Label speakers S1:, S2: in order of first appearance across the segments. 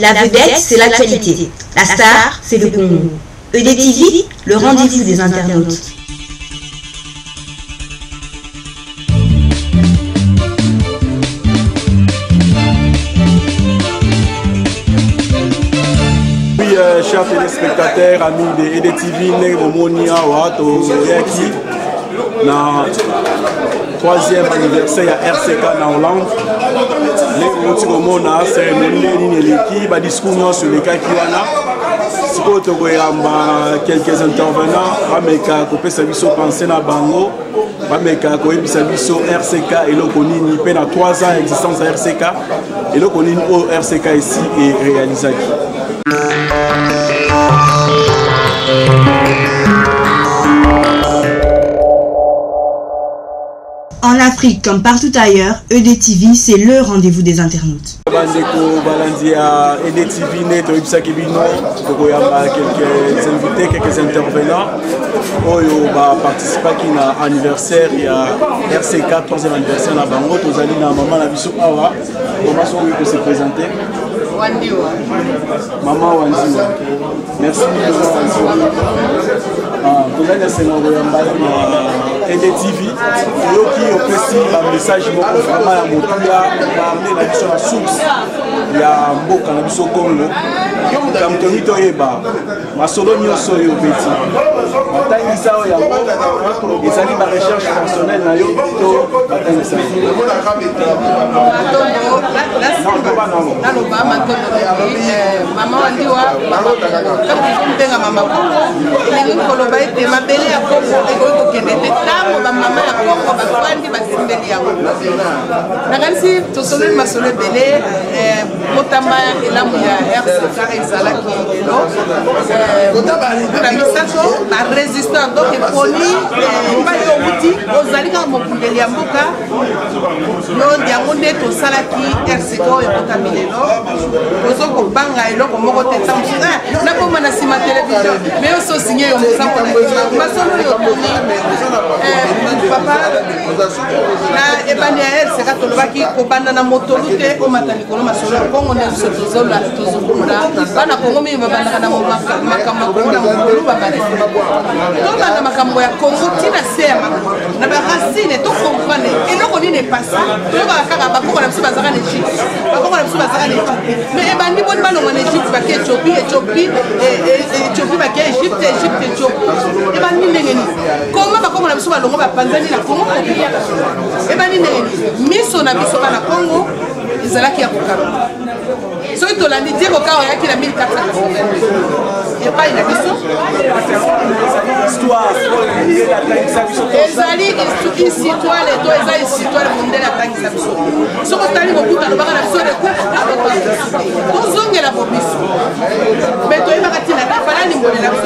S1: La vedette, c'est l'actualité. La star, c'est le concours. EDTV, le rendez-vous des internautes.
S2: Oui, euh, chers téléspectateurs, amis de EDTV, Ney Monia, Wato, Yaki. na troisième anniversaire ya rck na hollande ndenge outi komona cérémonie nde nini eleki badiscours nyonso elekaki wana sikoyo tokoyamba quelques intervenants bameka kopesa biso pense na bango bameka koyebisa biso rck eloko nini mpe na 3 ans ya existence ya rck eloko nini oyo rck esi erealisaki
S1: En Afrique, comme partout ailleurs, EDTV, c'est le rendez-vous des internautes.
S2: bandeko balandi ya edtv nde toyebisaki bino tokoyamba quelques invités quelques intervenants oyo baparticipaki na anniversaire ya rc 14e anniversaire na bango tozali na mama na biso awa Comment sont vous se présenter
S3: Wandiwa.
S2: Maman Wandiwa. Merci maman Wandiwa. Ah, tozali na sengo koyamba na ede tv oyoki opesi bamessage moko vraimen ya motuya baamne na biso na source ya mboka na biso congo likambo toyei toyeba masolo nyonso oyo obeti batangisa oyo yango ezali ba recherche personnel na yo to batangisa
S3: naloba matolobi eh, mama wandiwa kakutenga mama kongo elingi koloba ete mabele ya kongo ekoki kokende te ntango bamama ya kongo bafandi basimbeli yango nakanisi tosololi masolo ebele eh, kotamba elamu ya rcka ezalaki lelo eh, na misato na résistant donc eponi epai eh, owuti ozali kaka mokundeli ya mboka yo yango nde tosalaki rcka oyo ekotami lelo ozo kobanga eloko moko te ntango mosusu eh, nakoma na nsima televizio me yo sosinye yo mosango na masolo oyo otuni papa na ebandi ya lseka tolobaki kobanda na motolu te omata likolo masolo ya kongo nde biso tozobunda bana kongo mingi babandaka na makambo ya kongo na motolu babalaki tobanda makambo ya kongo ntina se ya na baracine tokomprane eloko nini epasi toyokaka kaka bakoko na biso bazalaka na egypte bakoko na biso bazalaka na ethiopie mais ebandi boni balongwa na egypte bake ethiopie ethiopie ethiopie bake egypte egypte ethiopie ebandi ndenge nini kongo bakongo na biso balongo bapanzani na kongo mobili ya bakongo ebandi ndenge nini miso na biso bana kongo ezalaki ya kokaba soki tolandi diego kao ayaki na 1480 epai na biso ezali isitwale to eza isitwale mondele atangisa biso soki otali kokuta lobaka na biso tozongela bobiso me toyebaka ntina te fala limbolela biso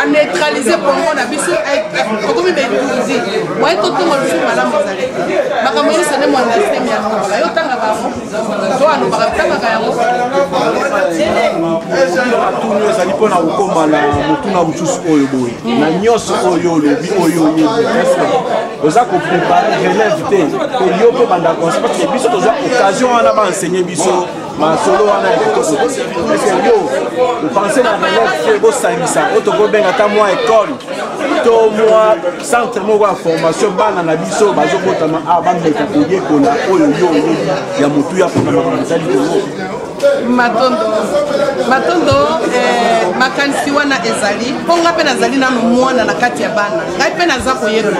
S3: a neutraliser bongo na biso okomi baetuzi waye totonga lisusu malamu ezali makambo nyonso nde mwana systeme ya lokola yo otanga bango to alobaka tangaka yango
S2: matuni ezali mpo na kokoma na motuna mosusu oyo boye na nyonso oyo olobi oyo oyebi oza koprepare relève te mpe yo mpe bandako parce que biso tozwa occasion wana baenseigne biso masolo wana ya kitoko ese yo opense na relève te bosangisa oyo tokobenga ata mwa ekole to mwa centre moko ya formation bana na biso bazobotama awa ah, bameka koyekola oyo yo oyebi ya motuya mpona makambo etali kongo
S3: matondo matondo eh, makanisi wana ezali mpo nga mpe nazali nano mwana na kati ya bana ngai mpe naza koyekola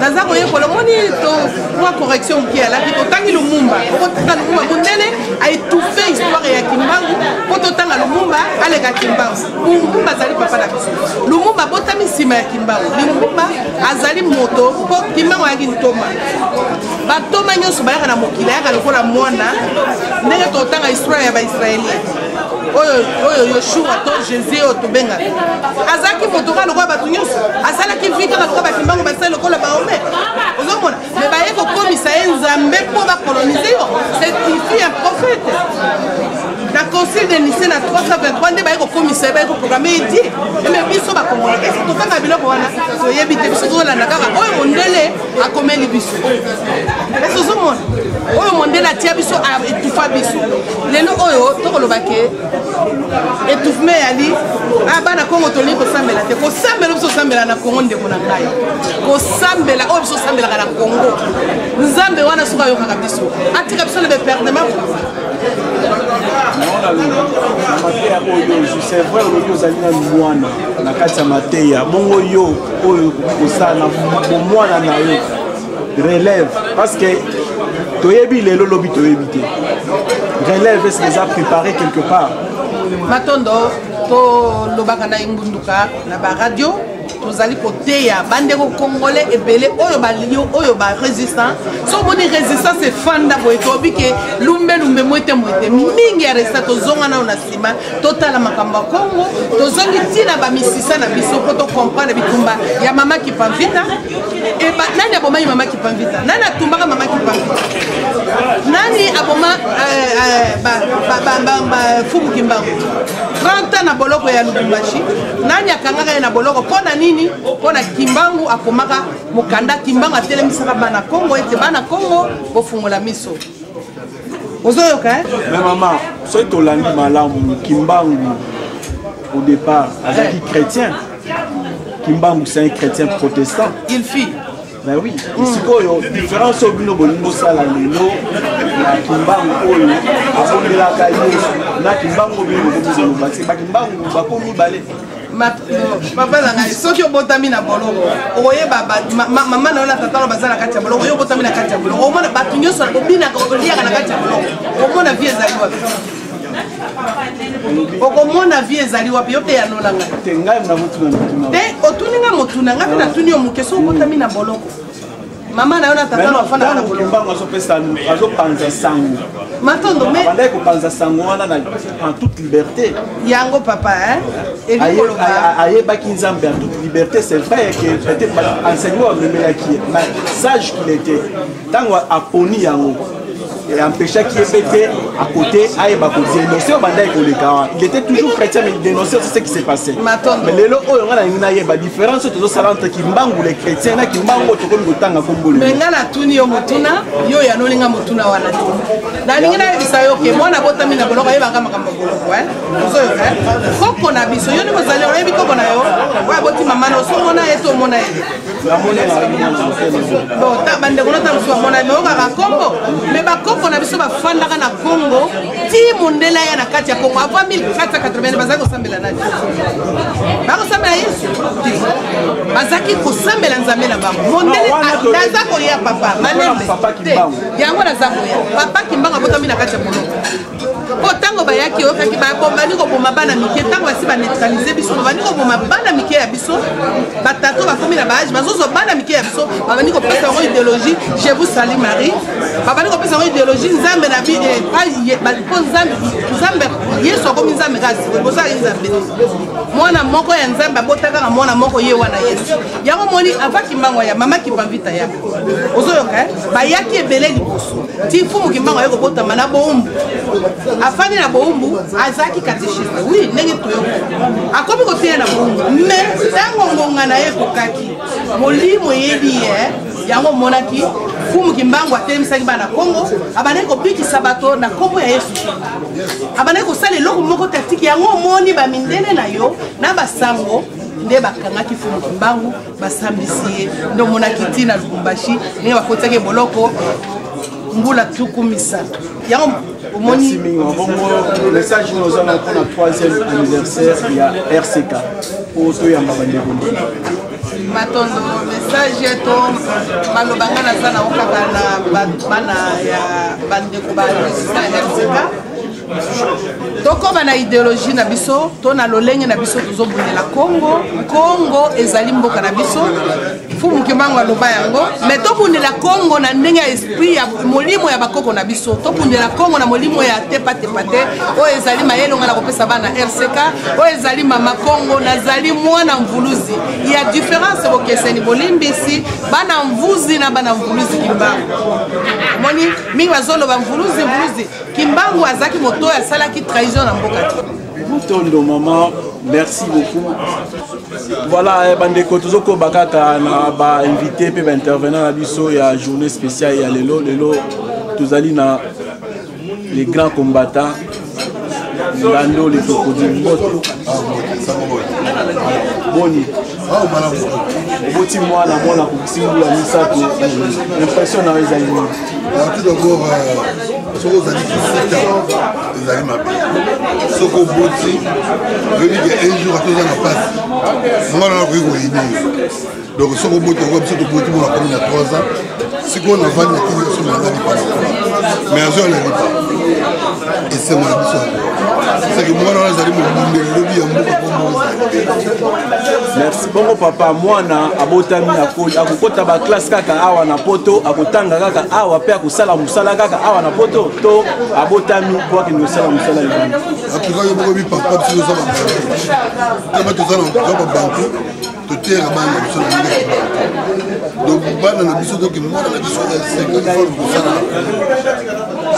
S3: naza koyekola omoni to mwa correction moke alaki totangi lumumba okotanga lumumba monene aetouffe histoire ya kimbangu mpo totanga lumumba aleka kimbangu lumumba azali papa na biso lumumba abotami nsima ya kimbangu lumumba azali moto mpo kimbangu ayaki ntoma batoma nyonso bayaka na mokili ayaka lokola mwana ndenge totanga histoire ya baisraelien oyo oyo yoshua to jésus oyo tobengaka azalaki moto kaka lokola bato nyonso asalaki vi kaka lokola bakimbango basali lokola baome ozomona me baye kokomisa ye nzambe mpo bakolonize yo c'est une fille un prophète na concile de nice na 323 nde baye kokomisa ye baye koprograme ye die eme biso bakongolo esi totanga biloko wana toyebi te biso tozolanda kaka oyo mondele akomeli biso esi ozomona oyo mondele atia biso etufa biso lelo oyo tokoloba ke étouffement eyali ah, bana kongo tolingi kosambela te kosambela oyo biso osambela na kongo ndeko na ngai kosambela oyo biso osambelaka na kongo nzambe wana soki ayokaka biso atika biso na beperdement
S2: mateya oyo ozwi c'est vrai olobi ozali na mwana na kati ya mateya bongo yo oyo kosala na bomwana na yo relève parce que toyebi lelo lobi toyebi te relève est-ce eza préparé quelque part
S3: matondo tolobaka na engunduka na baradio tozali koteya bandeko congolais ebele oyo balio oyo barésistant so omoni résistance efanda boye toyebi ke lumbelumbe mwete mwete mingi ya résista tozonga nano na nsima totala makambo ya kongo tozongi ntina bamisisa na biso mpo tocomprendre bitumba ya mama kipavita Eba, eh, nani abomaki mama kipamvita nani atumbaka mama kipamvita nani aboma eh, eh, fumu kimbangu 30 na boloko ya lubumbashi nani akangaka ye na boloko mpo na nini mpo na kimbangu akomaka mokanda kimbangu atelemisaka bana kongo ete bana kongo bofungola miso ozoyoka
S2: hein? mais mama soki tolandi malamu kimbangu au départ azalaki chrétien kimbangu c'est un chrétien protestant
S3: il fit
S2: ben oui mm. sikoyo différence oyo bino bolingi bosala lelo na kimbangu oyo abondelaka yesu na kimbangu oyo bino bokomi zoloba se bakimbangu bakomi mibale
S3: papa na ngai soki obotami na boloko okoyeba mama na yo na tata na baza na kati ya boloko yo obotami na kati ya boloko omona bato nyonso obinaka oliaka na kati ya boloko omona vie ezali wapi okomona vie ezali wapi yo mpe yanola ngai
S2: te
S3: otuni ngai motuna ngai mpe natuni yo moke so obotami na boloko mama na yo na tata na ofanda na
S2: bolombango azopesa azopanza sango
S3: matondo ah,
S2: bandaki kopanza sango wana na en toute liberté
S3: yango papa
S2: ayebaki nzambe en toute liberté c'est vrai que peut-être enseignement amemelaki ye mais sage qu'il était ntango aponi yango et empêcha qui est pété à côté aille bah pour dénoncer au bandai koleka il était toujours chrétien mais il dénonçait aussi ce qui s'est passé mais lelo oyo nga na ngi na yeba différence oyo tozosala entre kimbangu les chrétiens na kimbangu tokomi kotanga komboli
S3: mais nga natuni yo motuna yo yanoli nga motuna wana te nalingi nayebisa yo ke mwana botami na boloko ayebaka makambo boloko ozoyoka koko na biso yo nde mozali oyebi koko na yo oyo aboti mama na osomona ye to omona ye bandeko nota mosusu bamona meyoka bakombo me bakombo na biso bafandaka na congo ti mondela ya na kati ya congo avant 1480 bazali kosambela nani bakosambela yesu bazalaki kosambela nzambe na bango mondele naza koya papa malembe te yango naza koya papa kimbango abotami na kati ya monoko mpo ntango bayaki oyokaki babandi koboma bana mike ntango basi baneutralize biso babandi koboma bana mike ya biso batato bakomi na baage bazozwa bana mike ya biso babandi kopesa yango ideologie je vous sali marie babandi kopesa yango ideologie nzambe na bi eh, mpo nzambe yesu akomi nzambe kasi bozalaki nzambe mwana moko ya nzambe abota kaka mwana moko ye wana yesu yango moni ava kimbango ya mama kimbanvita ya ozoyoka eh? bayaki ebele liboso ti mfumu kimbangu aye kobotama na boumbu afandi na boumbu azalaki katechiste wi ndenge toyoka akomi koteya na boumbu me ntango ngonga na ye ekokaki molimo eyebi ye eh? yango omonaki mfumu kimbangu atelemisaki bana kongo abandaki kobikisa bato na nkombo ya yesu abandaki kosala eloko moko tatiki yango omoni bamindele na yo na basango nde bakangaki mfumu kimbangu basambisi ye nde omonaki ntina lubumbashi ndenge bakotisaki boloko mbula tuku misato yango
S2: omoni bongo message oyo ozanga mpona 3e anniversaire ya rck mpo toyamba bandeko
S3: matondo message to maloba ngai naza nango kaka na bana ya bandeko ba rck tokoba na ideologie na biso to na lolenge na biso tozobundela congo congo ezali mboka na biso fumu kimbangu aloba yango me tobundela congo na ndenge ya esprit ya molimo ya bakoko na biso tobundela congo na molimo ya tepatepa te oyo ezali mayele onga na kopesa bana rck oyo ezali mama congo nazali mwana mvuluzi ya difference bokeseni bolimbisi bana mvuzi na bana mvuluzi kimbangu omoni mingi bazoloba mvuluzi mvuluzi kimbangu azalaki moto oyo asalaki trahison na mboka te
S2: motondo mama merci beaucoup voilà eh, bandeko tozokoba kaka na bainvité mpe baintervenant na biso ya journée spéciale ya lelo lelo tozali na les grands combattants ndando le crocodile moto boni Bravo bana mboka. Oboti mwana mwana akokisi mbula misato. Impression na yo ezali nini?
S4: Tout d'abord euh, soki ozali kifita ezali mabe. Soki oboti oyebi ke un jour ata oza na pasi mwana nakoki koyini yo. Donc soki oboti yango biso toboti mwana komi na 3 ans sikoyo navandi na kini nyonso nanga lipa me azwi ana lipa esengo na biso seke mwana wana azali mobundeli lobi ya mboka
S2: merci bongo papa mwana abotami akoli akokota baklasse kaka awa na poto akotanga kaka awa mpe akosala mosala kaka awa na poto to abotami mpo akende kosala mosala libanda
S4: atuka yo bokobi papa biso toza babantu toza na babantu toteyaka bana na biso na ndenge ya kibala donc bana na biso donc mwana na biso ya sekalifone kosala na kongo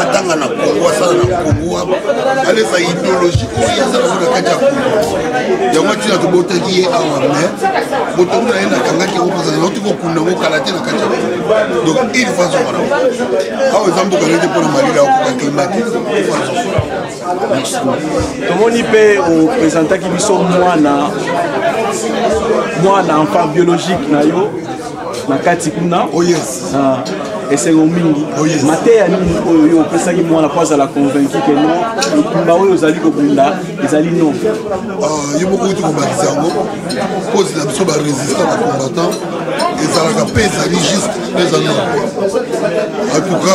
S4: atanga na kongo asala na kongo alesa idéologie oyo azala na kati ya kongo yango atina tobotaki ye awa me botongo na ye nakangaki yango kozala nauti kokunda yango kala te na kati ya kongo donc il faut azongana awa eza mboka nete mpona malili akoka klima te
S2: tomoni mpe opresentaki biso mwana mwana enfant biologique na yo na kati kuna
S4: oh yes.
S2: ah. esengo mingi
S4: oh,
S2: mateya nini oyo yo opesaki mwana mpo azala convaincu ke non mokumba oyo ozali kobunda ezali non ah,
S4: yo moko uti kobakisa yango mpo ozela biso baresistant na combattant ezalaka mpe ezali juste ezanga atuka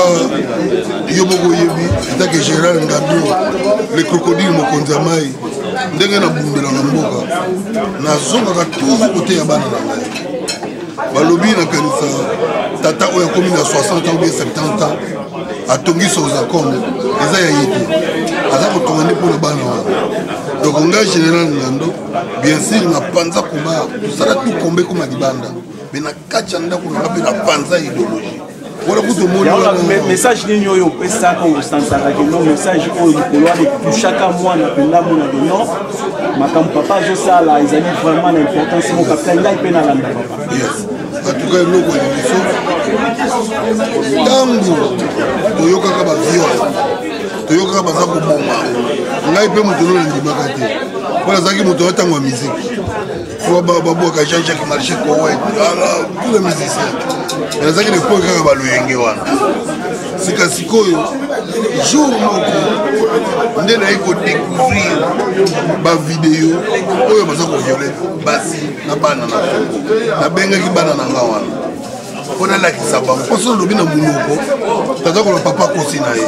S4: yo moko oyebi etake général ngando le crocodile mokonzi ya mai ndenge nabundelaka mboka nazongaka toujours kote ya bana na ngai balobi nakanisa tata oyo akomi na 60 ans ou bien 70 ans atongi sozakonde eza ya ye te aza kotonga nde mpo na bana wana donc ngai général ngando bien sûr napanza komba tosala tu kombe koma libanda me na kati ya ndako nanga mpe na panza ideologie wana kutu
S2: message nini oyo opesaka osansaka kino message oyo likolo wana etushaka mwana mpenza mona de non makambo papa azosala ezali vraiment na importance moko kapitali ngai mpe nalanda papa
S4: atuka eloko ya biso ntango toyokaka baviole toyokaka baza koboma ngai mpe moto nolo endimaka te mpo nazalaki moto ya ntango ya miziki Foba babwaka Jean-Jacques Marché Koweït ala tous les musiciens mais nazalaki na epoke kaka baloyenge wana sika sikoyo jour moko nde naye kodécouvrir bavideo oyo baza koviole basi na bana na kongo nabengaki bana na nga wana mpo nalakisa bango mpo soki olobi na monoko taza koloba papa kosi na ye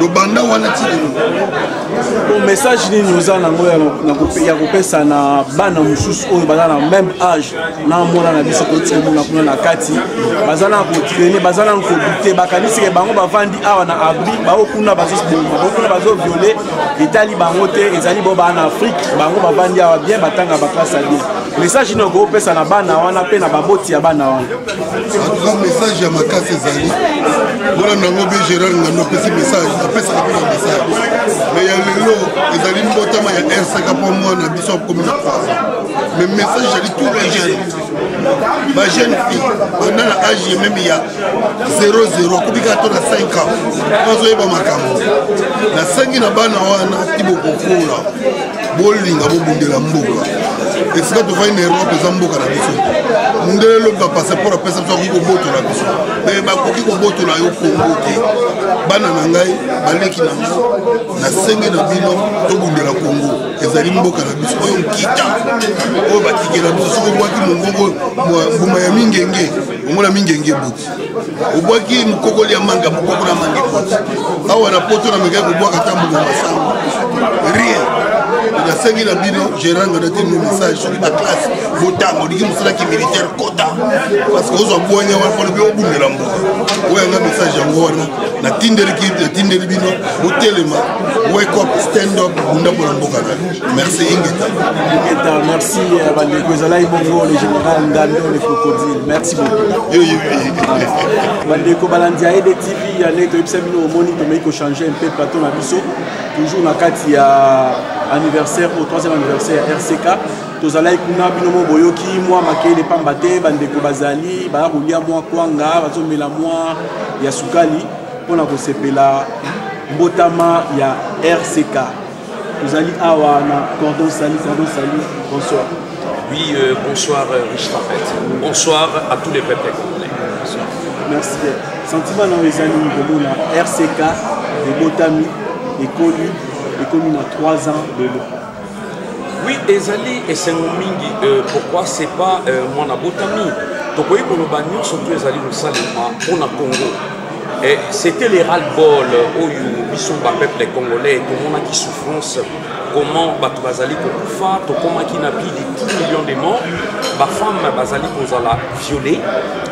S4: lobanda wana ti lelo
S2: po message nini oza nango ya kopesa na bana mosusu oyo baza na meme age na mwana na biso toyoti komona kuna na kati baza na kotraine baza na nkobite bakanisi ke bango bavandi awa na abri bango kuna bazoboma bango kuna bazoviole etali bango te ezali bo baa na afrike bango bavandi awa bien batanga baklasa bien message nini okopesa na bana wana mpe na baboti ya bana wana
S4: atuka message ya makasi ezali mwana nango bi gerard ngando apesi message apesaka mpe na message mais ya lelo ezali mbotama ya rsaka mpo mwana biso akomi na 3 mais message ezali tout le jeune ba jeune fille banda na age ye meme ya 00 akomi kaka to na 5 ans bazoyeba makambo nasengi na bana wana ti bokokola bolinga bobundela mboka esika tofai na europe eza mboka na biso mundele lobi bapasseport apesa biso akoki kobotola biso me bakoki kobotola yo kongo te bana na ngai baleki na ngai nasengi na bino tobundela kongo ezali mboka na biso oyo nkita oyo batikela biso soki obwaki mongongo mbuma ya mingenge ongola mingenge boti obwaki mokokoli ya manga mokoko na manga ekoti awa na poto na mekaki kobwaka ata mbuma masango rien nasengi na bino gérard ngadati no message soki baklasse botanga olingi mosala ki militaire kota parce que ozwa bwanya wana mpona mpe obundela mboka oyanga message yango wana natindeli bino botelema wake up stand up bunda mpona mboka na Merci Ingeta.
S2: Ingeta, merci euh, bandeko ezalaki bongo le général Ngando le crocodile. Merci beaucoup. Yo yo. Bandeko balandi ya Ede TV ya nde toyebisa bino omoni tomeki kochanger mpe plateau na biso toujours na kati ya anniversaire au troisième anniversaire ya RCK tozalaki kuna bino mo boyoki mwa makele pamba te bandeko bazali baya kolia mwa kwanga bazomela mwa ya sukali mpo na kosepela mbotama ya RCK Tozali awa na Cordon Sali, Cordon Sali, bonsoir.
S5: Oui, euh, bonsoir euh, Rich Tapet. Bonsoir à tous les peuples congolais. Bonsoir.
S2: Merci bien. Sentiment na ezali komona RCK ebotami ekoli ekomi na 3 ans lelo.
S5: Oui, ezali esengo mingi. Euh, pourquoi c'est pas euh, mwana botami tokoki koloba nyonso to ezali kosalema mpo na congo Eh, c'était les ras-le-bol oyo biso bapeuple congolais tomonaki souffrance comment bato bazali kokufa tokomaki na plus de 10 millions de morts bafemme bazali kozala viole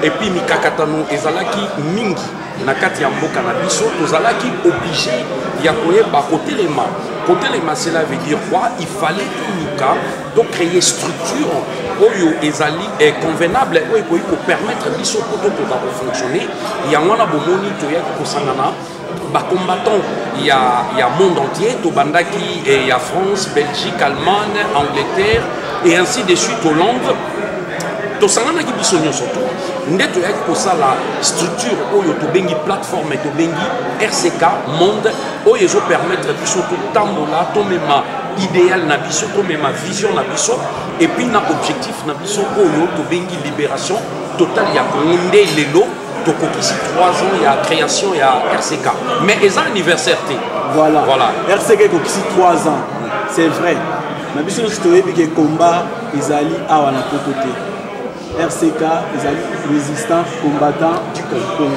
S5: epuis mikakatano ezalaki mingi na kati ya mboka na biso tozalaki oblige ya koyeba kotelema kotelema cela veut dire quoi il fallait toluka to créer structure oyo ezali eh, convenable oyo ekoki kopermettre biso mpo tokoka kofonctionne yango wana bomoni toyaki kosangana bacombattant ya, ya monde entier tobandaki eh, ya france belgique allemagne angleterre et ainsi de suite hollande tosanganaki biso nyonso to nde toyaki kosala structure oyo tobengi plateforme tobengi rck monde oyo ezo permettre biso totambola tomema idéal na biso tomema vision na biso epuis na objectif na biso oyo tobengi libération totale ya kongo nde lelo tokokisi 3 ans ya création ya rck mais eza anniversaire te
S2: voilà.
S5: voilà.
S2: rck ekokisi 3 ans c'est vrai na biso nyonso toyebi ke combat ezali awa na poto te RCK ezali résistant combattant du Congo.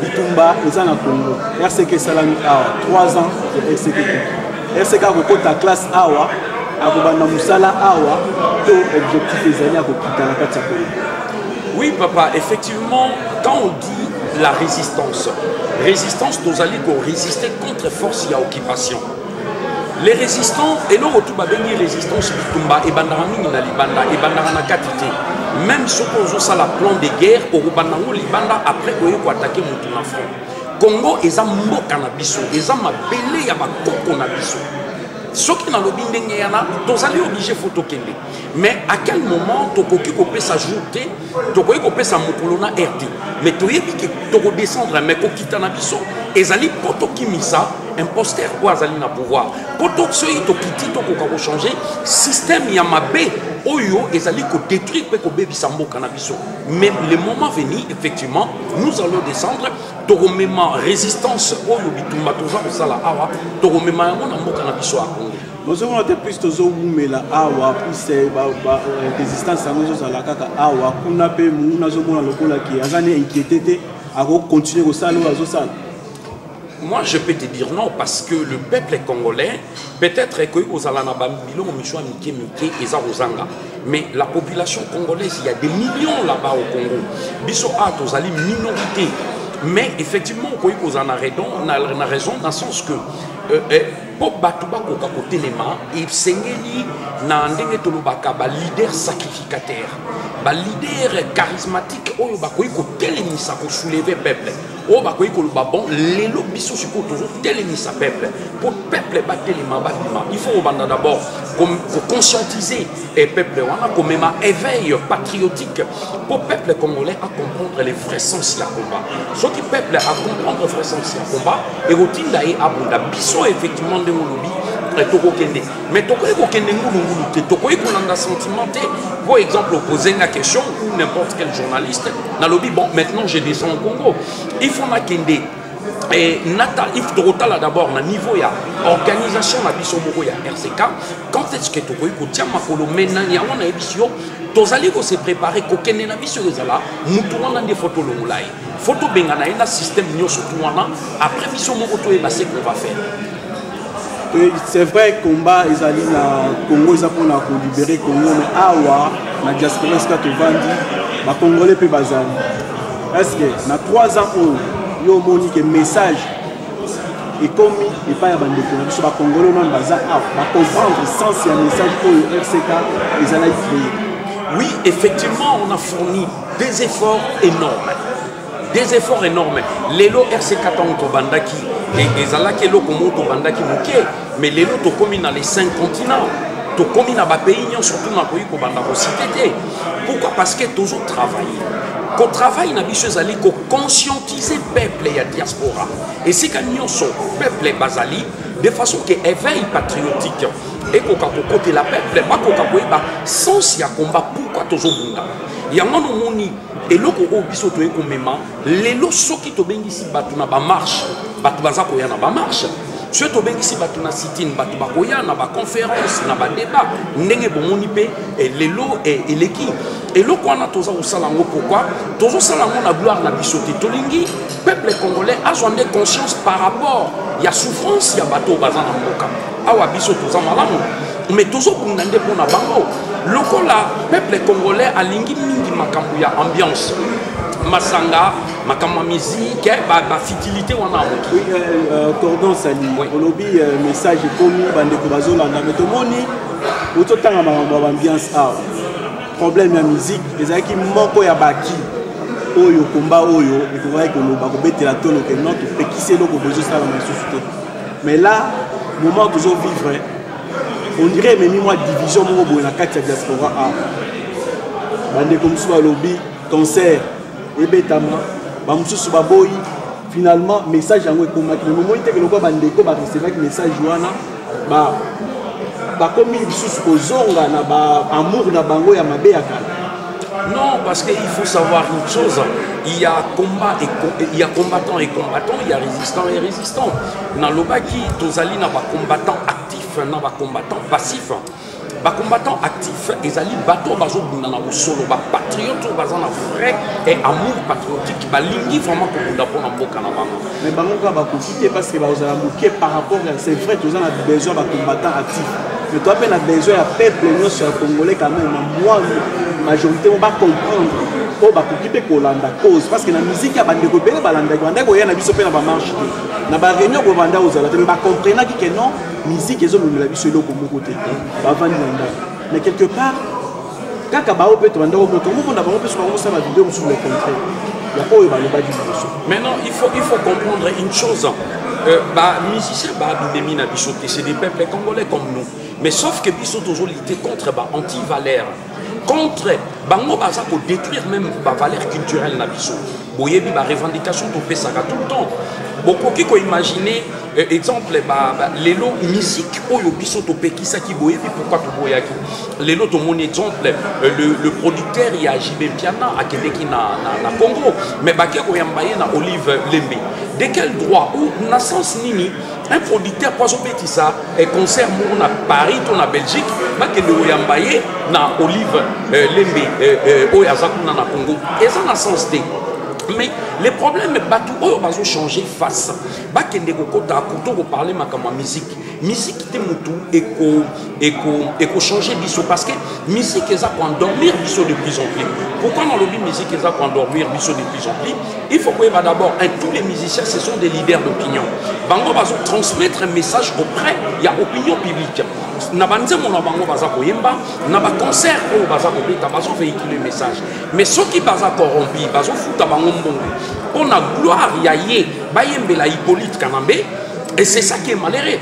S2: Bitumba eza na Congo. RCK esalami awa 3 ans ya RCK. RCK akokota classe awa akobanda mosala awa to objectif ezali ya kokita na kati ya Congo.
S5: Oui papa, effectivement, quand on dit la résistance, résistance tozali ko résister contre force ya occupation. les résistants eloko tu babengi résistance bitumba ebandaka mingi na libanda ebandaka na kati te même soki ozosala plan de guerre okobanda yango libanda après oye koatake motu na front congo eza mboka na biso eza mabele ya bakoko na biso soki nalobi ndenge yana tozali oblige fo tokende mais à quel moment tokoki kopesa jour te tokoki kopesa mokolo na rd mais toyebi ke tokodescendre mais kokita na biso ezali mpo tokimisa imposter oyo azali na pouvoir mpo to soki tokiti tokoka kochange système ya mabe oyo ezali kodétruire mpe kobebisa mboka na biso mais le moment venu effectivement nous allons descendre tokomema résistance oyo bitumba toza kosala awa tokomema yango na mboka na biso ya congo
S2: bozomona te plus tozowumela awa plus eh, resistance eh, yango ezozala kaka awa kuna mpe monguna azomona lokola ke aza ne inquiété te akokontinue kosala oyo azosala
S5: Moi, je peux te dire non, parce que le peuple congolais, peut-être que Ozala Nabambilon, Michou Mike Mike, Eza Ozanga, mais la population congolaise, il y a des millions là-bas au Congo. Bisso A, Ozali minorité. Mais effectivement, Ozana raison, dans le sens que euh, euh, mpo bato bakoka kotelema esengeli na ndenge tolobaka balider sacrificateur balider charismatique oyo bakoki kotelemisa kosouleve peuple oyo bakoki koloba bon lelo biso sikoyo tozotelemisa peuple mpo peuple batelema babima il faut kobanda d'abord koconscientiser et peuple wana komema éveil patriotique pour peuple congolais à comprendre les vrais sens ya combat soki peuple à comprendre vrai sens ya combat ekotinda ye abunda biso effectivement nde olobi eh, tokokende mais tokoki kokende ngulungulu te tokoki kolanda sentiment te po exemple opose nga question ou n'importe quel journaliste nalobi bon maintenant je descend au congo il faut nakende Et Nata, il faut d'abord na niveau ya organisation na biso moko ya RCK. Quand est-ce que tokoki kotia makolo mena yango na ebisio tozali ko se préparer kokende na biso ezala mutu wana nde foto longola ye foto bengana ye na système nyonso tu wana après biso moko toyeba se qu'on va faire
S2: c'est vrai combat ezali na congo eza mpona kolibere congo me awa na diaspora esika tovandi bacongolais mpe bazali estce na 3 ans oyo yo omoni ke message ekomi epai ya bandeko na biso bacongolais nano baza awa bacomprendre sens ya message oyo rck ezalaki créer
S5: Oui, effectivement, on a fourni des efforts énormes. des efforts énormes lelo rc katango tobandaki e, ezalaki eloko moko tobandaki moke mais lelo tokomi na les cinq continents tokomi na bapays nyonso tu nakoki kobanda kosite te pourquoi parce que tozo travaille kotravaille na biso ezali koconscientiser peuple ya diaspora esika nyonso peuple bazali de façon que éveil patriotique ekoka kokotela peuple bakoka koyeba sens ya combat pourquoi tozobunda yango nomoni eloko oyo biso toye komema lelo soki tobengisi bato na bamarche bato baza koya na bamarche soki tobengisi bato na sitine bato bakoya na baconférence na badeba ndenge bomoni mpe eh, lelo eh, eleki eloko wana toza kosala yango pourkui tozosala yango na gloire na biso te tolingi peuple congolais azwa nde conscience par rapport ya souffrance ya bato oyo baza na mboka awa biso toza malamu me tozobunda nde mpo na bango lokola peuple congolais alingi mingi makambo ya ambiance masanga makambo ya mizike bafitilité wana amoki
S2: cordon sali olobi euh, message ekomi bandeko bazolanda me tomoni ototanga makambo ya baambiance awa problème ya miziki ezalaki moko ya baki oyo komba oyo ekokaki koloba kobetela toloke no topekisi eloko bozosala mosusu te mais là moment tozo vivre on dirait ememi mwa division moko boye na kati ya diaspora a bandeko mosusu balobi concert ebetama bamosusu baboyi finalement message yango ekomaki me momoni teke lokola bandeko barecevaki message wana bakomi lisusu kozonga na baamour na bango ya mabe ya kala
S5: Non, parce qu'il faut savoir une chose, il y a combat et il y a combattant et combattant, il y a résistant et résistant. Na lobaki tozali na ba combattants actifs, na ba combattants passifs. Ba combattants actifs ezali bato bazo bunda na bosolo, ba patriotes oyo baza na vrai et amour patriotique, balingi vraiment kobunda mpo na mboka na bango.
S2: Mais bango kaka bakufi te parce que bakozala moke par rapport ya c'est vrai toza na besoin ba combattant actif mais toa mpe na besoin ya peuple nyonso ya congolais quand même na mwa majorité mo bacomprendre oyo bakoki mpe kolanda cause parce que na miziki ya bandeko ebele balandaki bandaki koya na biso mpe na bamarche te na baréunion ko banda kozala te mais bacomprenaki ke non miziki ezomemela biso eloko moko te bavandi na ndako mais quelque part kaka bango mpe tobanda komona tokomona bango mpe soki bango kosala bavideo mosusu le contraire ya oyo balobaki liboso
S5: maintenant il faut, il faut comprendre une chose euh, bamusicien babimemi na biso te c'est des peuples congolais comme nous mais sauf que biso tozo lite contre ba antivaleur contre bango baza kodétruire même bavaleur culturelle na biso boyebi barevendication topesaka tout le temps bokoki koimagine euh, exemple ba, ba, lelo misike oyo biso topekisaki boyebi pourkui toboyaki lelo tomoni exemple euh, le, le producteur ya jibe mpiana akendeki na, na, na congo mais bake koyamba ye na olive lembe de quel droit ou na sens nini un producteur mpo azobetisa eh, concert moko na paris to na belgique bakende koyamba ye na olive euh, lembe euh, oyo aza kuna na congo eza na sens te mais le problème bato oyo bazochanger face bakende kokota kuto koparle makambo ya miziki miziki te motu eko eko changer biso parce que musique eza ko endormir biso de plus en plus pourquoi nalobi musique eza ko endormir biso de plus en plus il faut koyeba d'abord un tous les musiciens ce sont des leaders d'opinion bango bazo transmettre un message auprès ya opinion publique na banzembo na bango baza koyemba na baconcert oyo baza kobeta bazo véhicule message mais soki baza corrompi bazofuta bango mbongo mpo na gloire ya ye bayembela hippolyte kanambe et c'est ça qui est malheureux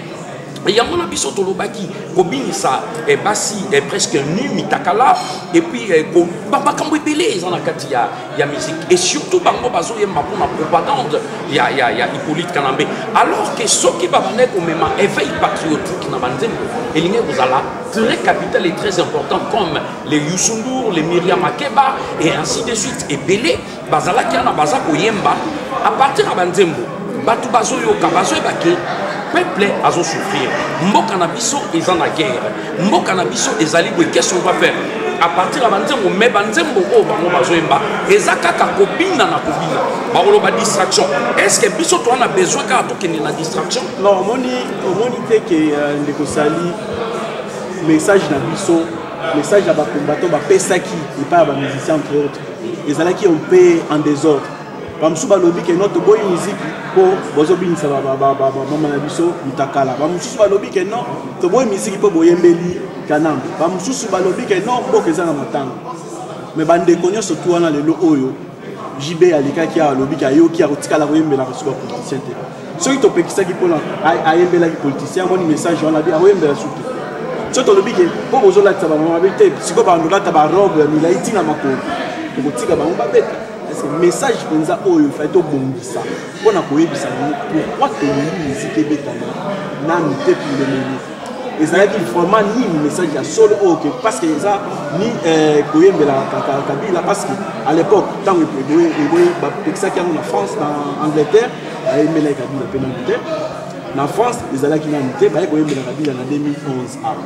S5: yango wana biso tolobaki kobinisa eh, basi eh, presque nu mitakala epuis eh, makambo ebele eza na kati ya, ya musique et surtout bango bazoyemba mpona propagande ya, ya, ya hippolyte kanambe alors que soki babandaki komema éveil patriotique na banzembo elingi kozala très capital et très important comme les yusundur les miriam akeba et ainsi de suite ebele bazalaki wana baza koyemba a partir ya banzembo bato bazoyoka bazoyeba ke peuple azosouffrir mboka na biso eza na guerre mboka na biso ezali boye qu'est-ce qu'on va faire à partir ya banzembo me banzembo oyo bango bazoyemba eza kaka kobina na kobina bakoloba distraction est ce que biso toa na besoin kaka tokende na distraction
S2: non omoni omoni te ke euh, ndeko sali message na biso message ya bacombatant bapesaki epai ya bamusicien entre autres ezalaki un peu en désordre bamosusu balobi ke no toboyi miziki mpo bozobinisa bamama na biso mutakala bamosusu balobi ke no toboyi miziki mpo boyembeli kanambe bamosusu balobi ke no mboka eza na matanga me bandeko nyonso tu wana lelo oyo jb alikaki awa alobi ke ayoki akotikala koyembela basuba politicien te soki topekisaki mpona ayembelaki politicien amoni message wana bi akoyembela suki so tolobi ke mpo bozolatisa bango mabe te sikoyo bandolata barobe ya milai ntina makolo tokotika bango babeta parce que message mpenza oyo efai tobongisa mpo na koyebisa bango pourkoi tolingi miziki ebetana nanu te pour le moment ezalaki vraiment nini message ya solo oyo ke parce que eza ni euh, koyembela kabila parce que à l'époque ntango eboye bapekisaki yango na france na angleterre bayembelaki kabila mpe nanu te na france ezalaki nanu te baye koyembela kabila na 2011 awa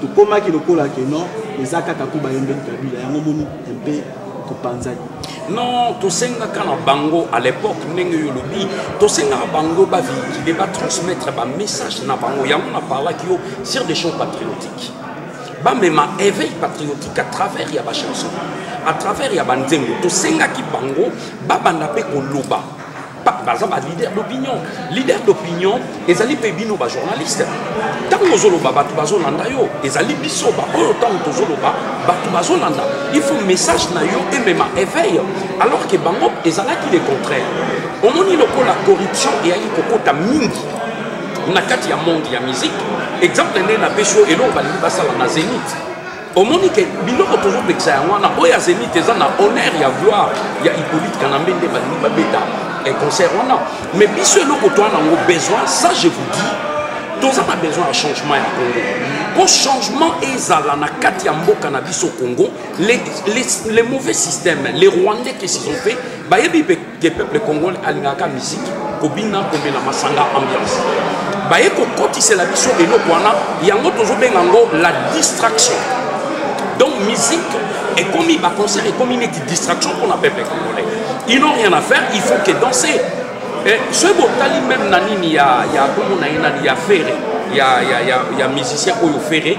S2: tokomaki lokola ke non eza kaka mpo bayembeli kabila yango moni mpe topanzani
S5: non tosengaka na bango à l'époque ndenge yo olobi tosengaka bango bavéhicule batransmettre bamessage na bango yango na parlaki yo sur des champs patriotiques bamema éveil patriotique à travers ya bachanson à travers ya banzembo tosengaki bango babanda mpe koloba baza ba leader d'opinion leader d'opinion ezali mpe bino bajournaliste ntango ozoloba bato bazolanda yo ezali biso baoyo ntango tozoloba bato bazolanda il faut message na yo emema éveil alors ke bango ezalaki le contraire omoni lokola corruption eyaki kokota mingi na kati ya monde ya musique exemple nde napesi yo eloko balingi basala na zénith omoni ke biloko tozopekisa yango wana oyo ya zenite eza na honneur ya gloire ya hippolyte kanambe nde balingi babeta eh, concert wana mais biso eloko toa nango besoin ça je vous dis toza na besoin ya changement ya congo mpo changement ezala na kati ya mboka na biso congo les, les, les mauvais systèmes les rwandais kesi ont fait bayebi mpe que peuple congolais alingaka musique kobina komela masanga ambiance baye kokotisela biso eloko wana yango tozobenga yango la distraction donc musique ekomi baconcert ekomi neti distraction mpona peuple congolais ils n'ont rien à faire il faut que danser eh, soki botali même na nini ya komona ye nani ya fere ya, ya, ya, ya musicien oyo fere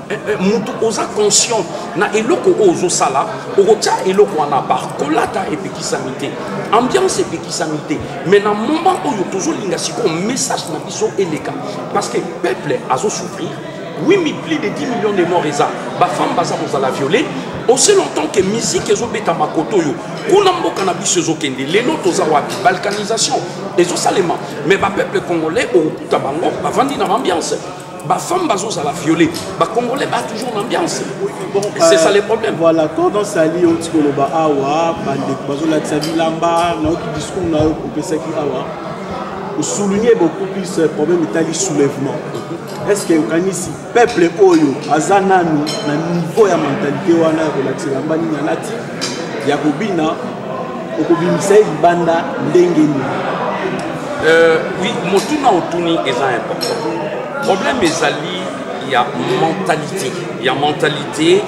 S5: Eh, eh, mutu oza conscient na eloko oyo ozosala okotya eloko wana par kolata epekisami te ambiance epekisami te mais na moment oyo tozolinga sikoyo message na biso eleka parce que peuple azosouffrir oui mais plus de 10 millions de morts eza bafemme baza kozala viole aussi longtemps que musique ezobeta makoto oyo kuna mboka na biso ezokende lelo toza wapi balkanisation ezosalema mais bapeuple congolais okokuta bango bavandi na bambiance Ba femmes bazo zala violer. Ba congolais ba toujours l'ambiance. Bon, euh, c'est ça le problème.
S2: Voilà, quand on s'allie au tikoloba awa, bande bazo la tsabilamba, na oki discours na yo kopesa ki awa. Vous soulignez beaucoup plus le euh, problème itali soulèvement. Est-ce que okanisi peuple oyo aza nanu na niveau ya mentalité wana ya kolakisa lamba nini alati ya kobina okobimisa ye libanda ndenge nini
S5: euh, oui motuna otuni eza important problème ezali ya mentalité ya mentalité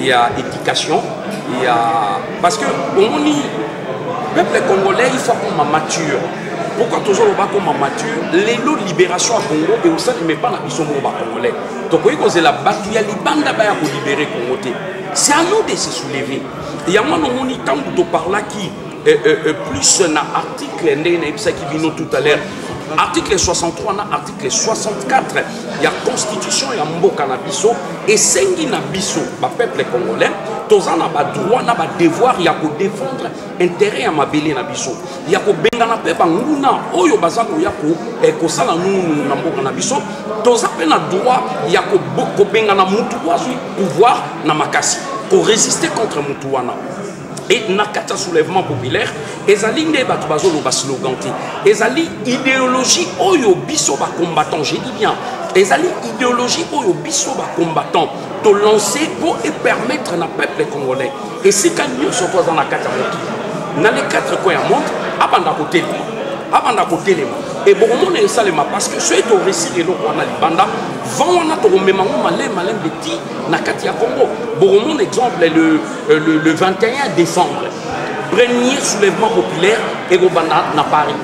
S5: ya éducation ya parce que omoni peuple congolais il faut akoma mature pourquoi tozoloba akoma mature lelo libération ya congo eosalema epa na biso moko bacongolais tokoki kozela bato ya libanda baya kolibere congo te c'est à nous de se soulever yango wana omoni ntango toparlaki euh, euh, euh, plus na article ndenge nayebisaki bino tout à l'heure article 63 na article 64 ya constitution ya mboka na biso esengi na biso bapeuple congolais toza na badroit na badevoir ya kodefendre interet ya mabele na biso ya kobengana mpe banguna oyo baza koya eh, kosala nunu na mboka na biso toza mpe na droit ya kobengana motu oyo azwi pouvoir na makasi koresiste contre motu wana et na kati ya soulèvement populaire ezali nde bato bazoloba slogan te ezali idéologie oyo biso bacombattant je dis bien ezali idéologie oyo biso bacombattant tolance mpo epermettre na peuple congolais esika nyonso oyo aza na kati ya mokili na les quatre coins ya monde abanda kotelema abanda kotelema ebokomona esalema parce que soki toresili eloko wana libanda vent wana tokomema yango maleme maleme beti na kati ya congo bokomona exemple le, euh, le, le 21 décembre premier soulèvement populaire ekobanda na paris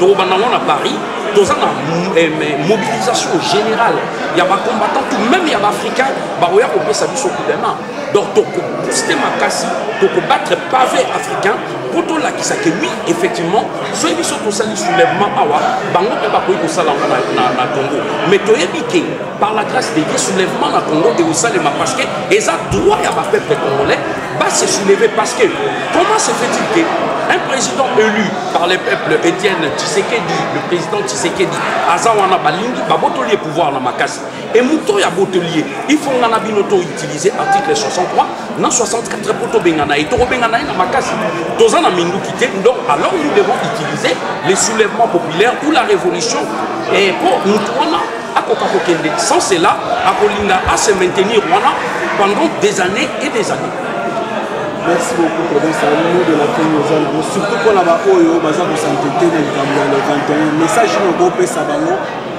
S5: tokobanda yango na paris toza na eh, mobilisation générale ya bacombattant tout même ya baafricain bakoya kopesa biso kudema donc tokopuste makasi tokobattre pave africain mpo tolakisa ke oui effectivement soki biso tosali soulèvement awa bango mpe bakoki kosala yango na congo mais toyebi ke par la grâce de dieu soulèvement na congo ekosalema parce que eza droit ya bapeuple congolais base souleve parce que comment se fait-il que un président élu par les peuples etienne tshisekedi le président tshisekedi aza wana balingi babotoli ye pouvoir na makasi Et moto ya botelier, il faut ngana bino to utiliser article 63 na 64 pour to bengana et to bengana na makasi. Toza na mindu kité donc alors nous devons utiliser les soulèvements populaires ou la révolution et pour nous wana akoka kokende sans cela akolinga à se maintenir wana pendant des années et des années.
S2: merci beaucoup kodonsa mot de la fin oza nango surtout mpo na baoyo baza kosantete na likambo ya le 21 message noko opesa bango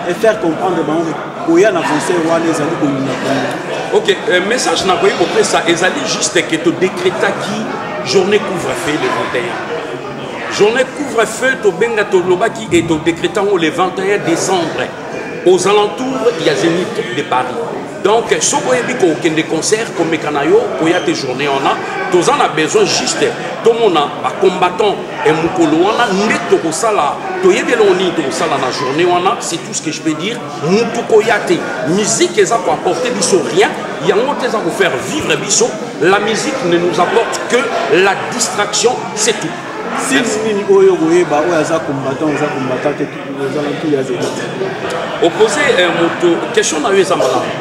S2: et faire comprendre bango koya na conseil wana ezali koyina kongo
S5: ok euh, message nakoki kopesa ezali juste ke todekretaki journée couvre feu le 21 journée couvre feu tobenga tolobaki e todekretango le 21 décembre aux alentours ya zénith de paris donc soki oyebi kokende concert komeka na yo koya te journée wana toza na besoin juste tomona bacombattant e mokolo wana nde tokosala toyebi elongo nini tokosala na journée wana c'est tout ce que je peux dire mutu koya te musique eza koapporte biso rien yango te eza kofaire vivre biso la musique ne nous apporte que la distraction c'est tout
S2: sini nini oyo koyeba oyo aza combattant oza combattant te opose
S5: eh, moto question na yo eza malamu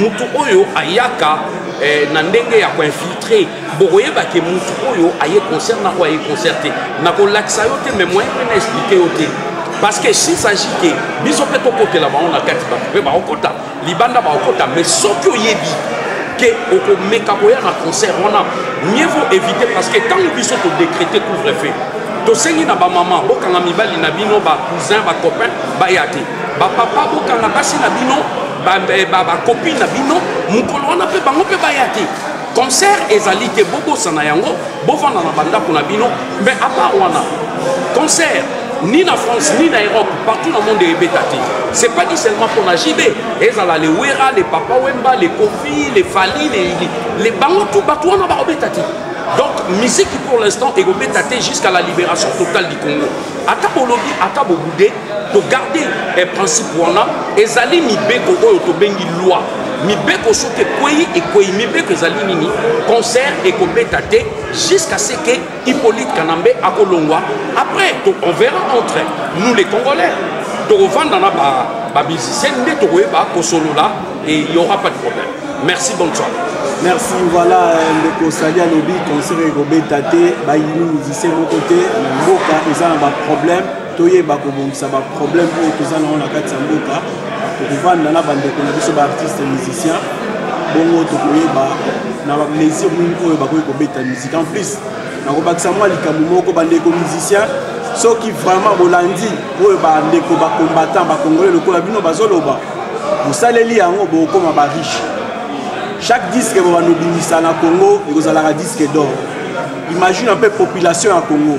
S5: moto oyo ayaka eh, na ndenge ya koinfiltre bokoyeba ke moto oyo aye concert na oyo aye concert te nakolakisa yo te mais moyen mpe na explike yo te parce que s'il s'agit ke biso mpe tokotela bango na kati bato mpe bakokota libanda bakokota mais soki oyebi ke okomeka koya na concert wana mieux vaut éviter parce que ntango biso todécrete couvre feu tosengi na bamama bokanga mibali na bino bacousin bacopain baya te bapapa bokanga basi na bino bakopi eh, na bino mokolo wana mpe bango mpe baya te concert ezali te bobosana yango bovanda na bandako na bino me apart wana concert ni na france ni na europe partout na monde ebeta te c'est pas dit seulement mpo na jb ezala le wera le papa wemba le kofi le fali le bango tu bato wana bakobeta te donc musique pour l'instant ekobeta te jusqu'à la libération totale du congo ata bolobi ata bobude togarde eh, principe wana ezali mibeko oyo tobengi loi mibeko soki ekwei ekwei mibeko ezali nini concert ekobeta te jusqu'à ce que hippolyte kanambe akolongwa après on verra entre nous les congolais tokovanda na bamusicien nde tokoyeba kosolola et il y aura pas de problème merci bonne soirée
S2: merci voilà euh, ndeko osali alobi concert ekobeta te bayini musicien moko te na mboka eza na baproblème toyeba kobongisa baproblème oyo toza nango na kati ya mboka tokovanda na bandeko na biso baartiste musicien bongo tokoyeba na bamesure nini oyo bakoki kobeta musike en plus nakobakisa mwa likambo moko bandeko musicien soki vraiment bolandi oyo bandeko bacombattant bakongole lokola bino bazoloba bosaleli yango bokokoma bariche chaque disque bobanda obimisa na congo ekozalaka disque d'or imagine mpe population ya congo